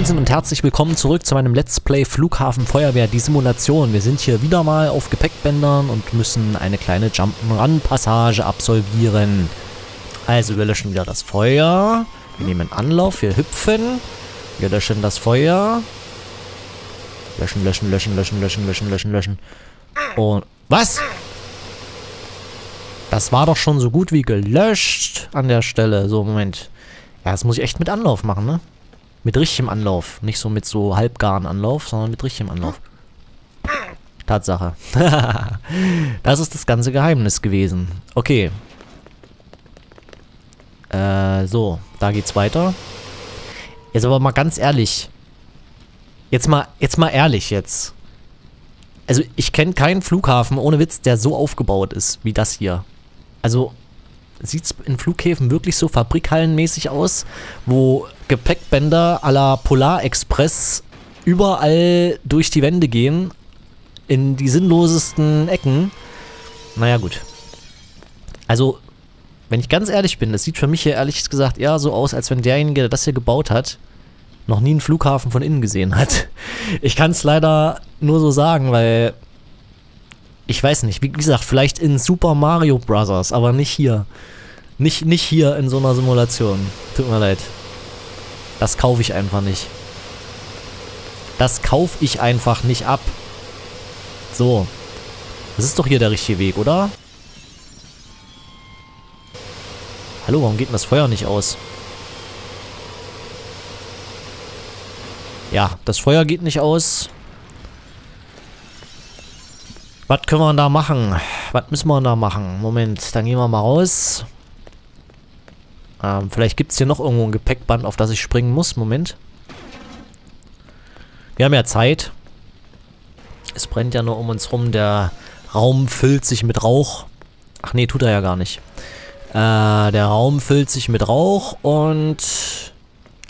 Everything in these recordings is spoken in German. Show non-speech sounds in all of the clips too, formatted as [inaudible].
Moinsen und herzlich willkommen zurück zu meinem Let's Play Flughafen Feuerwehr, die Simulation. Wir sind hier wieder mal auf Gepäckbändern und müssen eine kleine Jump'n'Run-Passage absolvieren. Also wir löschen wieder das Feuer, wir nehmen Anlauf, wir hüpfen, wir löschen das Feuer. Löschen, löschen, löschen, löschen, löschen, löschen, löschen, löschen. Und... Was? Das war doch schon so gut wie gelöscht an der Stelle. So, Moment. Ja, das muss ich echt mit Anlauf machen, ne? Mit richtigem Anlauf. Nicht so mit so halbgaren Anlauf, sondern mit richtigem Anlauf. Tatsache. [laughs] das ist das ganze Geheimnis gewesen. Okay. Äh, so. Da geht's weiter. Jetzt aber mal ganz ehrlich. Jetzt mal, jetzt mal ehrlich jetzt. Also ich kenne keinen Flughafen, ohne Witz, der so aufgebaut ist wie das hier. Also sieht es in Flughäfen wirklich so fabrikhallenmäßig aus, wo Gepäckbänder à la Polar Express überall durch die Wände gehen, in die sinnlosesten Ecken. Naja, gut. Also, wenn ich ganz ehrlich bin, das sieht für mich hier ehrlich gesagt eher so aus, als wenn derjenige, der das hier gebaut hat, noch nie einen Flughafen von innen gesehen hat. [laughs] Ich kann es leider nur so sagen, weil ich weiß nicht, wie gesagt, vielleicht in Super Mario Bros., aber nicht hier. Nicht, nicht hier in so einer Simulation. Tut mir leid. Das kaufe ich einfach nicht. Das kaufe ich einfach nicht ab. So. Das ist doch hier der richtige Weg, oder? Hallo, warum geht denn das Feuer nicht aus? Ja, das Feuer geht nicht aus. Was können wir da machen? Was müssen wir da machen? Moment, dann gehen wir mal raus. Ähm, vielleicht gibt es hier noch irgendwo ein Gepäckband, auf das ich springen muss. Moment. Wir haben ja Zeit. Es brennt ja nur um uns rum. Der Raum füllt sich mit Rauch. Ach nee, tut er ja gar nicht. Äh, der Raum füllt sich mit Rauch und...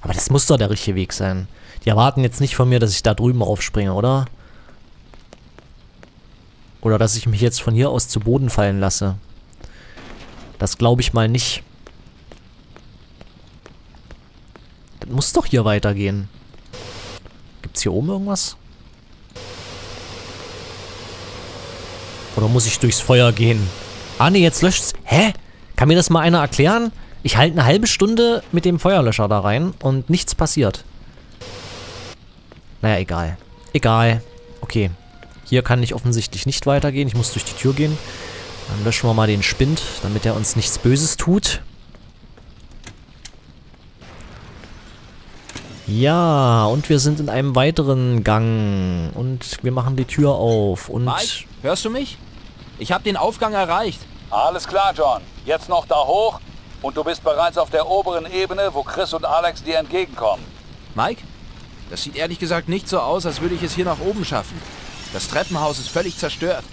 Aber das muss doch der richtige Weg sein. Die erwarten jetzt nicht von mir, dass ich da drüben aufspringe, oder? Oder dass ich mich jetzt von hier aus zu Boden fallen lasse. Das glaube ich mal nicht. Das muss doch hier weitergehen. Gibt's hier oben irgendwas? Oder muss ich durchs Feuer gehen? Ah ne, jetzt löscht's. Hä? Kann mir das mal einer erklären? Ich halte eine halbe Stunde mit dem Feuerlöscher da rein und nichts passiert. Naja, egal. Egal. Okay. Hier kann ich offensichtlich nicht weitergehen. Ich muss durch die Tür gehen. Dann löschen wir mal den Spind, damit er uns nichts Böses tut. Ja, und wir sind in einem weiteren Gang. Und wir machen die Tür auf. Und Mike, hörst du mich? Ich habe den Aufgang erreicht. Alles klar, John. Jetzt noch da hoch und du bist bereits auf der oberen Ebene, wo Chris und Alex dir entgegenkommen. Mike, das sieht ehrlich gesagt nicht so aus, als würde ich es hier nach oben schaffen. Das Treppenhaus ist völlig zerstört.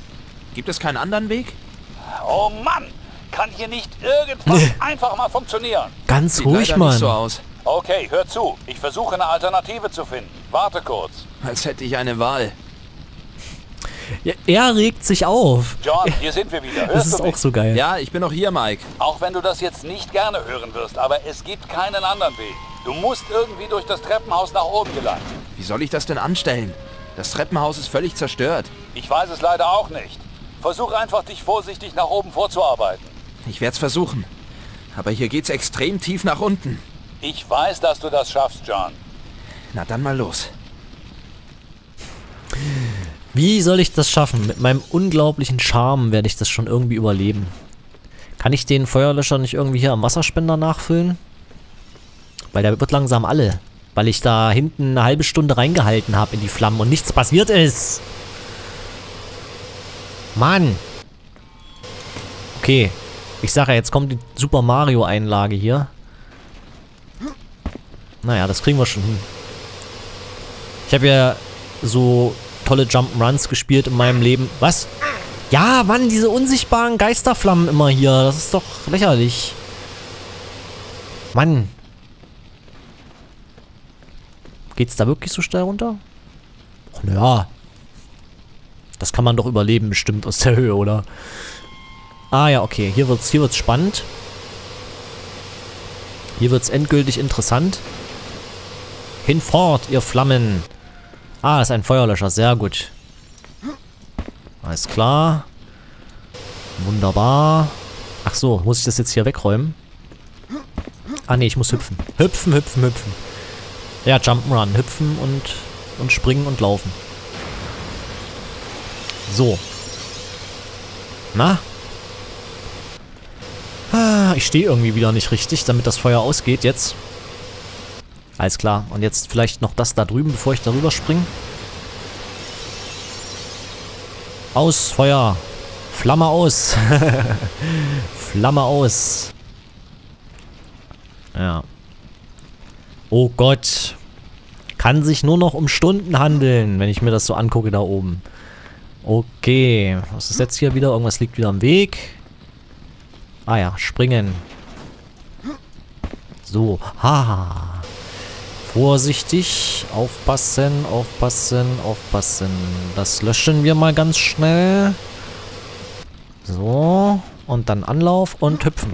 Gibt es keinen anderen Weg? Oh Mann! Kann hier nicht irgendwas einfach mal funktionieren? Ganz Sieht ruhig, leider Mann. nicht so aus. Okay, hör zu. Ich versuche eine Alternative zu finden. Warte kurz. Als hätte ich eine Wahl. Ja, er regt sich auf. John, hier sind wir wieder. [laughs] Das Hörst ist du auch so geil. Ja, ich bin noch hier, Mike. Auch wenn du das jetzt nicht gerne hören wirst, aber es gibt keinen anderen Weg. Du musst irgendwie durch das Treppenhaus nach oben gelangen. Wie soll ich das denn anstellen? Das Treppenhaus ist völlig zerstört. Ich weiß es leider auch nicht. Versuch einfach, dich vorsichtig nach oben vorzuarbeiten. Ich werde es versuchen. Aber hier geht's extrem tief nach unten. Ich weiß, dass du das schaffst, John. Na dann mal los. Wie soll ich das schaffen? Mit meinem unglaublichen Charme werde ich das schon irgendwie überleben. Kann ich den Feuerlöscher nicht irgendwie hier am Wasserspender nachfüllen? Weil der wird langsam alle. Weil ich da hinten eine halbe Stunde reingehalten habe in die Flammen und nichts passiert ist. Mann. Okay. Ich sage ja, jetzt kommt die Super Mario Einlage hier. Naja, das kriegen wir schon hin. Ich habe ja so tolle Jump'n'Runs gespielt in meinem Leben. Was? Ja, Mann, diese unsichtbaren Geisterflammen immer hier. Das ist doch lächerlich. Mann. Geht's da wirklich so steil runter? Ach, naja. Das kann man doch überleben, bestimmt aus der Höhe, oder? Ah ja, okay. Hier wird's, hier wird's spannend. Hier wird's endgültig interessant. Hinfort, ihr Flammen. Ah, ist ein Feuerlöscher. Sehr gut. Alles klar. Wunderbar. Ach so, muss ich das jetzt hier wegräumen? Ah nee, ich muss hüpfen. Hüpfen, hüpfen, hüpfen. Ja, Jump'n'Run. Hüpfen und, und springen und laufen. So. Na? Ah, ich stehe irgendwie wieder nicht richtig, damit das Feuer ausgeht jetzt. Alles klar. Und jetzt vielleicht noch das da drüben, bevor ich darüber springe. Aus, Feuer. Flamme aus. [laughs] Flamme aus. Ja. Oh Gott. Kann sich nur noch um Stunden handeln, wenn ich mir das so angucke da oben. Okay. Was ist jetzt hier wieder? Irgendwas liegt wieder am Weg. Ah ja, springen. So. Ha. Vorsichtig. Aufpassen, aufpassen, aufpassen. Das löschen wir mal ganz schnell. So. Und dann Anlauf und hüpfen.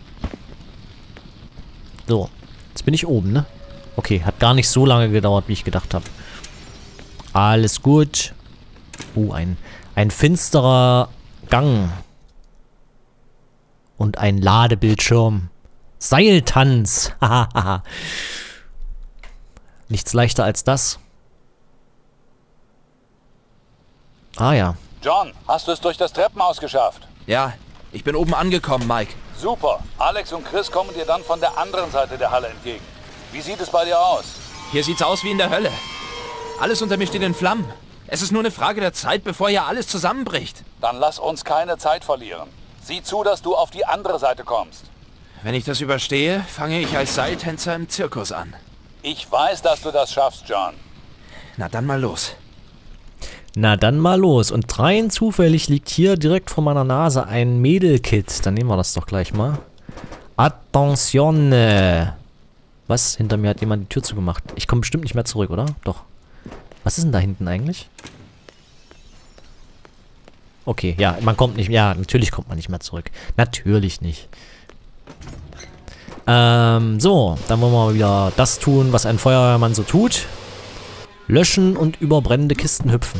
So. Jetzt bin ich oben, ne? Okay, hat gar nicht so lange gedauert, wie ich gedacht habe. Alles gut. Oh, ein, ein finsterer Gang. Und ein Ladebildschirm. Seiltanz. [laughs] Hahaha. Nichts leichter als das. Ah ja. John, hast du es durch das Treppenhaus geschafft? Ja, ich bin oben angekommen, Mike. Super. Alex und Chris kommen dir dann von der anderen Seite der Halle entgegen. Wie sieht es bei dir aus? Hier sieht's aus wie in der Hölle. Alles unter mir steht in Flammen. Es ist nur eine Frage der Zeit, bevor hier alles zusammenbricht. Dann lass uns keine Zeit verlieren. Sieh zu, dass du auf die andere Seite kommst. Wenn ich das überstehe, fange ich als Seiltänzer im Zirkus an. Ich weiß, dass du das schaffst, John. Na dann mal los. Na dann mal los. Und rein zufällig liegt hier direkt vor meiner Nase ein Mädelkit. Dann nehmen wir das doch gleich mal. Attenzione. Was? Hinter mir hat jemand die Tür zugemacht. Ich komme bestimmt nicht mehr zurück, oder? Doch. Was ist denn da hinten eigentlich? Okay, ja, man kommt nicht... Ja, natürlich kommt man nicht mehr zurück. Natürlich nicht. Ähm, so. Dann wollen wir mal wieder das tun, was ein Feuerwehrmann so tut. Löschen und über brennende Kisten hüpfen.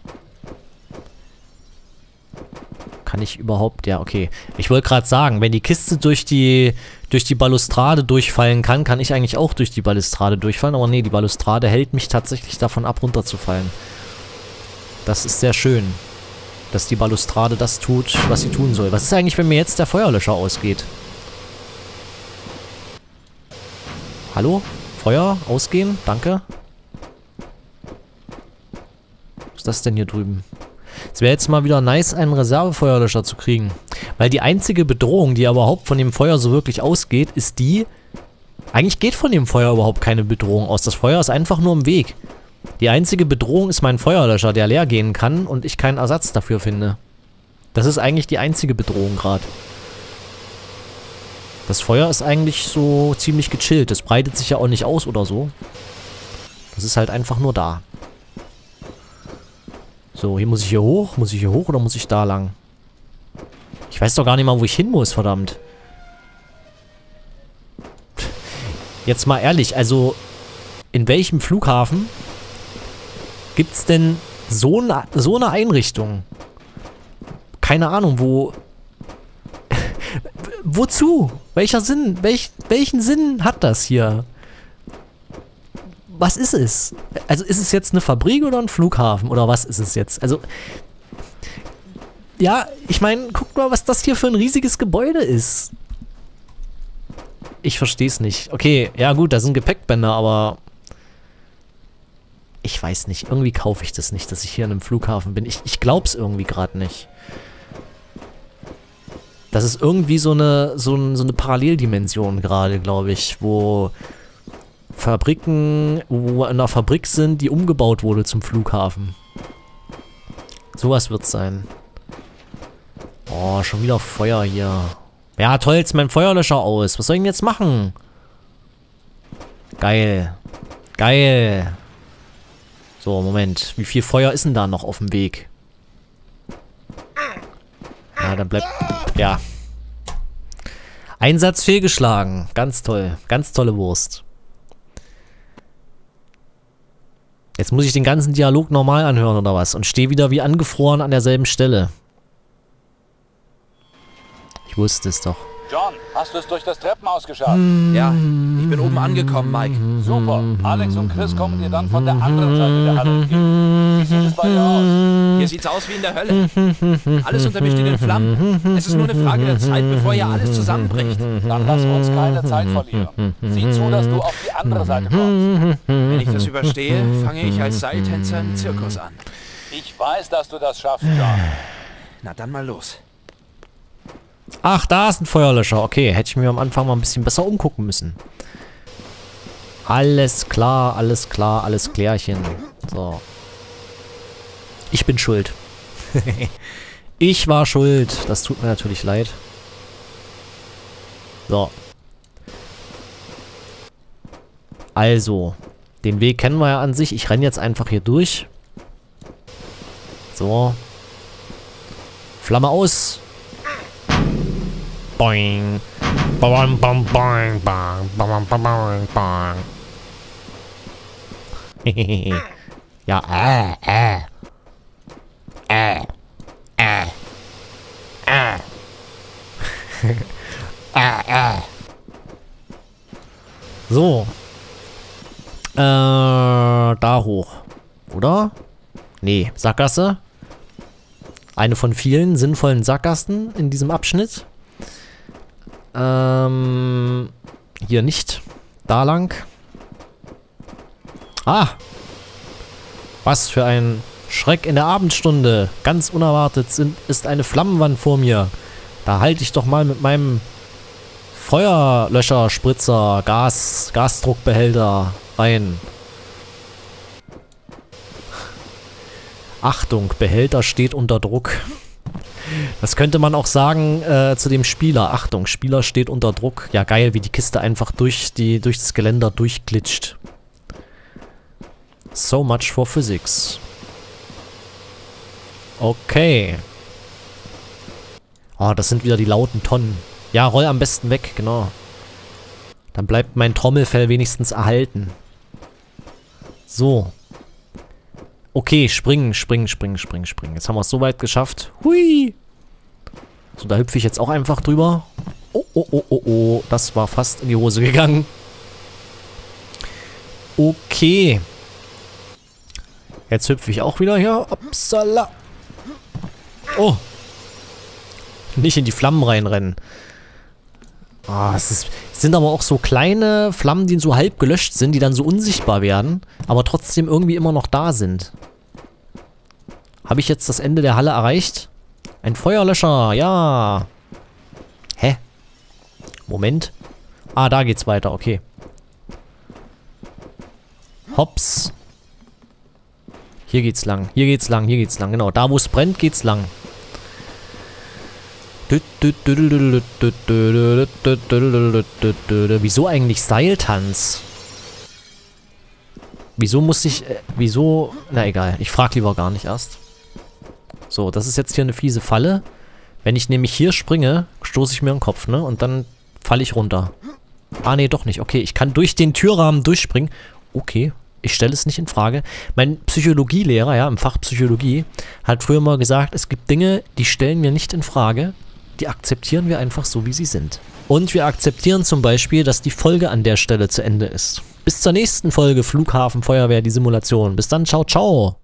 Kann ich überhaupt... Ja, okay. Ich wollte gerade sagen, wenn die Kiste durch die, durch die Balustrade durchfallen kann, kann ich eigentlich auch durch die Balustrade durchfallen. Aber nee, die Balustrade hält mich tatsächlich davon ab, runterzufallen. Das ist sehr schön, dass die Balustrade das tut, was sie tun soll. Was ist eigentlich, wenn mir jetzt der Feuerlöscher ausgeht? Hallo? Feuer? Ausgehen? Danke. Was ist das denn hier drüben? Es wäre jetzt mal wieder nice, einen Reservefeuerlöscher zu kriegen. Weil die einzige Bedrohung, die überhaupt von dem Feuer so wirklich ausgeht, ist die... Eigentlich geht von dem Feuer überhaupt keine Bedrohung aus. Das Feuer ist einfach nur im Weg. Die einzige Bedrohung ist mein Feuerlöscher, der leer gehen kann und ich keinen Ersatz dafür finde. Das ist eigentlich die einzige Bedrohung gerade. Das Feuer ist eigentlich so ziemlich gechillt. Das breitet sich ja auch nicht aus oder so. Das ist halt einfach nur da. So, hier muss ich hier hoch. Muss ich hier hoch oder muss ich da lang? Ich weiß doch gar nicht mal, wo ich hin muss, verdammt. Jetzt mal ehrlich, also in welchem Flughafen gibt es denn so eine, so eine Einrichtung? Keine Ahnung, wo... [laughs] Wozu? Welcher Sinn? Welch, welchen Sinn hat das hier? Was ist es? Also ist es jetzt eine Fabrik oder ein Flughafen oder was ist es jetzt? Also ja, ich meine, guck mal, was das hier für ein riesiges Gebäude ist. Ich verstehe es nicht. Okay, ja gut, da sind Gepäckbänder, aber ich weiß nicht. Irgendwie kaufe ich das nicht, dass ich hier in einem Flughafen bin. Ich, ich glaube es irgendwie gerade nicht. Das ist irgendwie so eine, so, ein, so eine Paralleldimension gerade, glaube ich, wo Fabriken, wo in einer Fabrik sind, die umgebaut wurde zum Flughafen. Sowas wird es sein. Oh, schon wieder Feuer hier. Ja, toll, jetzt mein Feuerlöscher aus. Was soll ich denn jetzt machen? Geil. Geil. So, Moment. Wie viel Feuer ist denn da noch auf dem Weg? Ja, dann bleibt... Ja. Einsatz fehlgeschlagen. Ganz toll. Ganz tolle Wurst. Jetzt muss ich den ganzen Dialog normal anhören oder was? Und stehe wieder wie angefroren an derselben Stelle. Ich wusste es doch. John, hast du es durch das Treppenhaus geschafft? Ja, ich bin oben angekommen, Mike. Super. Alex und Chris kommen dir dann von der anderen Seite der Halle entgegen. Wie sieht es bei dir aus? Hier sieht's aus wie in der Hölle. Alles unter mir steht in Flammen. Es ist nur eine Frage der Zeit, bevor hier alles zusammenbricht. Dann lass uns keine Zeit verlieren. Sieh zu, dass du auf die andere Seite kommst. Wenn ich das überstehe, fange ich als Seiltänzer im Zirkus an. Ich weiß, dass du das schaffst, John. Na dann mal los. Ach, da ist ein Feuerlöscher. Okay, hätte ich mir am Anfang mal ein bisschen besser umgucken müssen. Alles klar, alles klar, alles klärchen. So. Ich bin schuld. [laughs] ich war schuld. Das tut mir natürlich leid. So. Also, den Weg kennen wir ja an sich. Ich renne jetzt einfach hier durch. So. Flamme aus. Boing. Boing, boing, boing, boing, boing, boing, boing. [laughs] ja, äh, äh. Äh. Äh. Äh. [laughs] äh, äh. So. Äh, da hoch. Oder? Nee, Sackgasse. Eine von vielen sinnvollen Sackgassen in diesem Abschnitt. Ähm, hier nicht. Da lang. Ah! Was für ein Schreck in der Abendstunde. Ganz unerwartet sind, ist eine Flammenwand vor mir. Da halte ich doch mal mit meinem Feuerlöscher, Spritzer, Gas, Gasdruckbehälter rein. Achtung, Behälter steht unter Druck. Das könnte man auch sagen äh, zu dem Spieler. Achtung, Spieler steht unter Druck. Ja, geil, wie die Kiste einfach durch, die, durch das Geländer durchglitscht. So much for physics. Okay. Oh, das sind wieder die lauten Tonnen. Ja, roll am besten weg, genau. Dann bleibt mein Trommelfell wenigstens erhalten. So. Okay, springen, springen, springen, springen, springen. Jetzt haben wir es soweit geschafft. Hui! So, da hüpfe ich jetzt auch einfach drüber. Oh, oh, oh, oh, oh. Das war fast in die Hose gegangen. Okay. Jetzt hüpfe ich auch wieder hier. Upsala. Oh. Nicht in die Flammen reinrennen. Ah, es, ist, sind aber auch so kleine Flammen, die so halb gelöscht sind, die dann so unsichtbar werden, aber trotzdem irgendwie immer noch da sind. Habe ich jetzt das Ende der Halle erreicht? Ein Feuerlöscher, ja. Hä? Moment. Ah, da geht's weiter, okay. Hops. Hier geht's lang, hier geht's lang, hier geht's lang. Genau, da wo es brennt, geht's lang. Wieso eigentlich Seiltanz? Wieso muss ich... Äh, wieso... Na egal, ich frag lieber gar nicht erst. So, das ist jetzt hier eine fiese Falle. Wenn ich nämlich hier springe, stoße ich mir den Kopf, ne? Und dann falle ich runter. Ah, nee, doch nicht. Okay, ich kann durch den Türrahmen durchspringen. Okay, ich stelle es nicht in Frage. Mein Psychologielehrer, ja, im Fach Psychologie, hat früher mal gesagt, es gibt Dinge, die stellen wir nicht in Frage, die akzeptieren wir einfach so, wie sie sind. Und wir akzeptieren zum Beispiel, dass die Folge an der Stelle zu Ende ist. bis zur nächsten Folge Flughafen Feuerwehr, die Simulation. Bis dann, ciao, ciao.